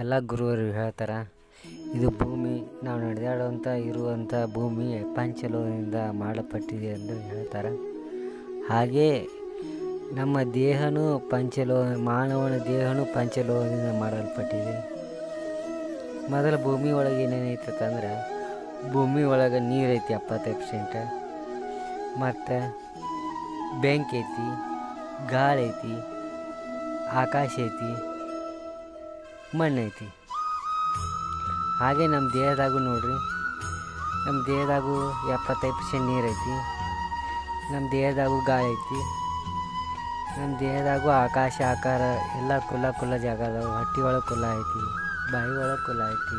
ಎಲ್ಲ ಗುರುವರು ಹೇಳ್ತಾರೆ, ಇದು ಭೂಮಿ, ನಾವು ನಡೆದಾಡುವಂಥ ಇರುವಂಥ ಭೂಮಿ ಪಂಚಲೋಹದಿಂದ ಮಾಡಲ್ಪಟ್ಟಿದೆ ಎಂದು ಹೇಳ್ತಾರೆ. ಹಾಗೇ ನಮ್ಮ ದೇಹನೂ ಪಂಚಲೋ, ಮಾನವನ ದೇಹನೂ ಪಂಚಲೋಹದಿಂದ ಮಾಡಲ್ಪಟ್ಟಿದೆ. ಮೊದಲ ಭೂಮಿ ಒಳಗೆ ಏನೇನೈತಂದ್ರೆ ಭೂಮಿ ಒಳಗೆ ನೀರು ಐತಿ ಎಪ್ಪತ್ತೈದು ಪರ್ಸೆಂಟ್ ಮತ್ತು ಬೆಂಕಿ ಐತಿ, ಗಾಳಿ ಐತಿ, ಆಕಾಶ ಐತಿ ಮಣ್ಣು ಐತಿ ಹಾಗೆ ನಮ್ಮ ದೇಹದಾಗೂ ನೋಡ್ರಿ. ನಮ್ಮ ದೇಹದಾಗೂ ಎಪ್ಪತ್ತೈದು ಪರ್ಸೆಂಟ್ ನೀರೈತಿ. ನಮ್ಮ ದೇಹದಾಗೂ ಗಾಳಿ ಐತಿ. ನಮ್ಮ ದೇಹದಾಗೂ ಆಕಾಶ, ಆಕಾರ ಎಲ್ಲ ಕುಲ ಕುಲ ಜಾಗ ಅದಾವೆ. ಹೊಟ್ಟೆ ಒಳಗೆ ಕುಲ ಐತಿ, ಬಾಯಿ ಒಳಗೆ ಕುಲ ಐತಿ.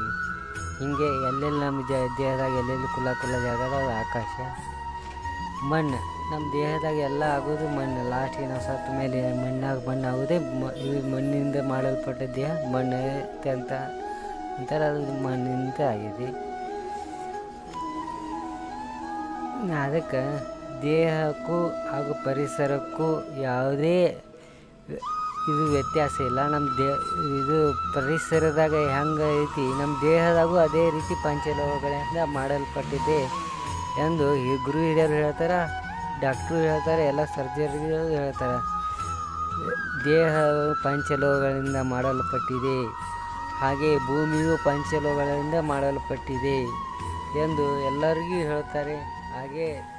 ಹೀಗೆ ಎಲ್ಲೆಲ್ಲಿ ನಮ್ಮ ಜ, ದೇಹದಾಗ ಎಲ್ಲೆಲ್ಲಿ ಕುಲ ಕುಲ ಜಾಗ ಅದಾವೆ, ಆಕಾಶ, ಮಣ್ಣು. ನಮ್ಮ ದೇಹದಾಗ ಎಲ್ಲ ಆಗೋದು ಮಣ್ಣು. ಲಾಸ್ಟಿಗೆ ನಾವು ಸತ್ತ ಮೇಲೆ ಮಣ್ಣಾಗ ಈ ಮಣ್ಣಿಂದ ಮಾಡಲ್ಪಟ್ಟ ದೇಹ, ಮಣ್ಣು ಅಂತ ಅಂತಾರೆ ಅದು ಮಣ್ಣಿಂದ ಆಗಿದೆ. ಅದಕ್ಕೆ ದೇಹಕ್ಕೂ ಹಾಗೂ ಪರಿಸರಕ್ಕೂ ಯಾವುದೇ ಇದು ವ್ಯತ್ಯಾಸ ಇಲ್ಲ. ನಮ್ಮ ದೇ, ಇದು ಪರಿಸರದಾಗ ಹೆಂಗೆ ಐತಿ ನಮ್ಮ ದೇಹದಾಗೂ ಅದೇ ರೀತಿ ಪಂಚಲೋಹಗಳಿಂದ ಮಾಡಲ್ಪಟ್ಟಿದೆ ಎಂದು ಗುರು ಹಿರಿಯರು ಹೇಳ್ತಾರೆ. ಡಾಕ್ಟ್ರು ಹೇಳ್ತಾರೆ, ಎಲ್ಲ ಸರ್ಜರಿಗಳು ಹೇಳ್ತಾರೆ. ದೇಹ ಪಂಚಲೋಹಗಳಿಂದ ಮಾಡಲ್ಪಟ್ಟಿದೆ. ಹಾಗೆ ಭೂಮಿಯು ಪಂಚಲೋಹಗಳಿಂದ ಮಾಡಲ್ಪಟ್ಟಿದೆ ಎಂದು ಎಲ್ಲರಿಗೂ ಹೇಳ್ತಾರೆ. ಹಾಗೆ